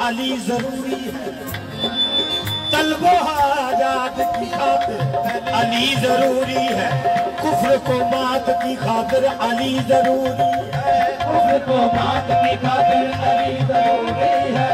علی ضروری ہے۔ طلب و حاجات کی خاطر علی ضروری ہے۔ کفر کو مات کی خاطر علی ضروری ہے۔ کفر کو مات کی خاطر علی ضروری ہے۔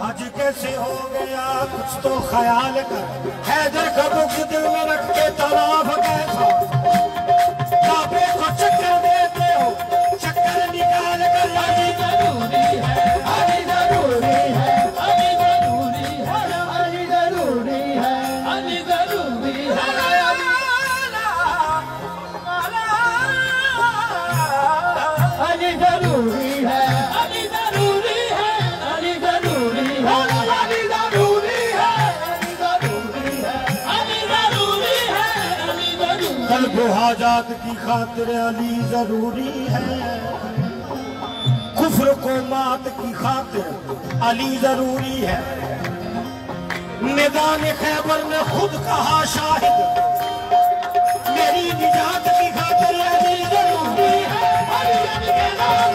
حج کیسے ہو گیا؟ کچھ تو خیال کر۔ حیدر کا بغض دل میں رکھ کے طواف کیسا؟ کعبے کو چکر دے وہ حاجات کی خاطر علی ضروری ہے۔ کفر کو مات کی خاطر علی ضروری ہے۔ میدان خیبر میں خود کہا شاہد، میری نجات کی خاطر علی ضروری ہے۔ علی کے نام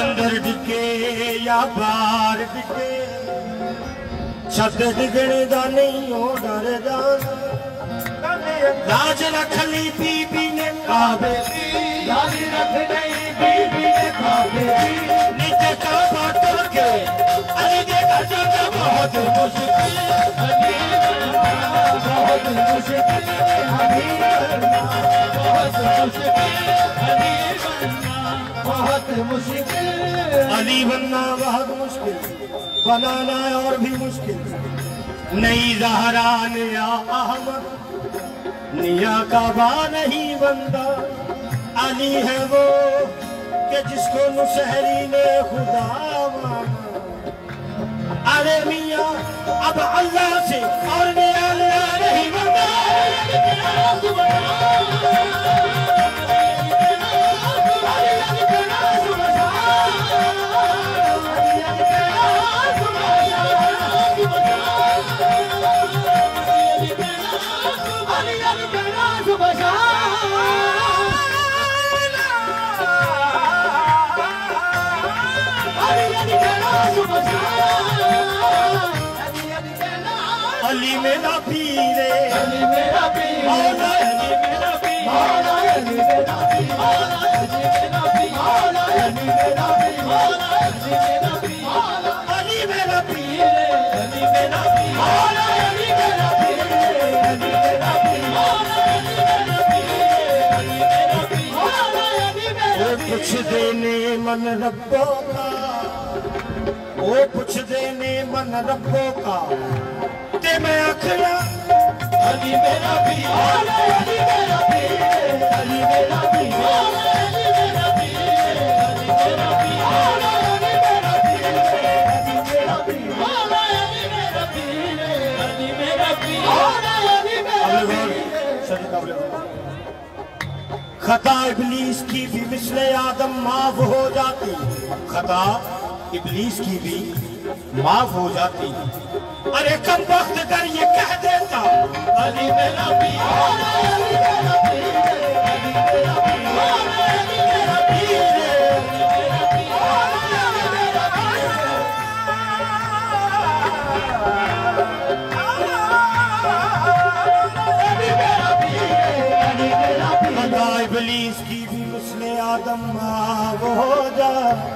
اندر ڈکے یا باہر ڈکے چھت ڈگنے دا نہیں ہو ڈر دا لاج رکھ لی بی بی نے کعبے لاج رکھ لی بی بی نے کعبے نیچے کعبہ ٹر گئے علی کے گھر جانا بہت مشکل۔ مشکل بہت مشکل علی بننا بہت مشکل، بنانا اور بھی مشکل۔ نئی زہران یا احمد، نیا کعبہ نہیں بندہ۔ علی ہے وہ کہ جس کو نسہری نے خدا مانا۔ ارے میاں، اب اللہ سے اور نیا ਅਲੀ ਮੇਰਾ ਪੀਰੇ ਅਲੀ ਮੇਰਾ ਪੀਰੇ ਮੌਲਾ ਅਲੀ ਮੇਰਾ ਪੀਰੇ ਮੌਲਾ ਅਲੀ ਮੇਰਾ ਪੀਰੇ ਮੌਲਾ ਅਲੀ ਮੇਰਾ ਪੀਰੇ ਮੌਲਾ ਅਲੀ ਮੇਰਾ ਪੀਰੇ ਮੌਲਾ ਅਲੀ ਮੇਰਾ ਪੀਰੇ ਮੌਲਾ ਅਲੀ ਮੇਰਾ ਪੀਰੇ ਅਲੀ ਮੇਰਾ ਪੀਰੇ ਮੌਲਾ ਅਲੀ ਮੇਰਾ ਪੀਰੇ ਅਲੀ ਮੇਰਾ ਪੀਰੇ ਮੌਲਾ ਅਲੀ ਮੇਰਾ ਪੀਰੇ ਅਲੀ ਮੇਰਾ ਪੀਰੇ ਮੌਲਾ ਅਲੀ ਮੇਰਾ ਪੀਰੇ ਉਹ ਪੁੱਛਦੇ ਨੇ ਮਨ ਰੱਬੋ ਦਾ وہ پوچھ دینے من ربوں کا تے میں اکھنا علی میرا بھی علی میرا بھی علی میرا بھی خطا ابلیس کی بھی مثل آدم معاف ہو جاتی خطا ابلیس کی بھی معاف ہو جاتی ارے کم وقت در یہ کہہ دیتا علی میرا ابلیس کی بھی مسلم آدم ہو جا۔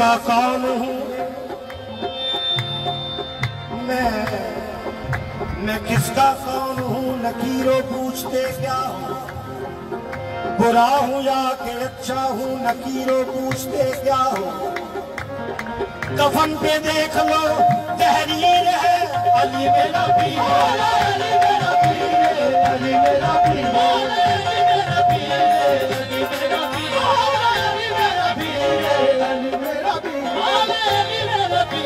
کا کون ہوں۔ میں میں کس کا کون ہوں؟ نکیرو پوچھتے کیا ہوں؟ برا ہوں یا کہ اچھا ہوں؟ نکیرو پوچھتے کیا ہوں؟ کفن پہ دیکھ لو، تحریر ہے۔ علی میرا پیر علی میرا پیر علی میرا پیر علی میرا پیر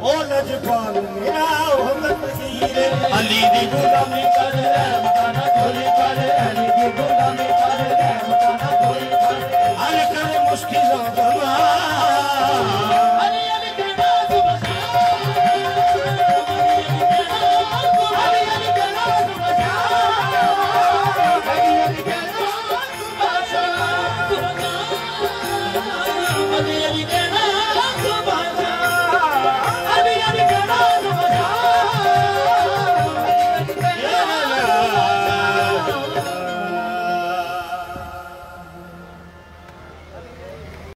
او لجبان میرا ہمت کھیرے علی دی صدا میں کراں اپنا جھولے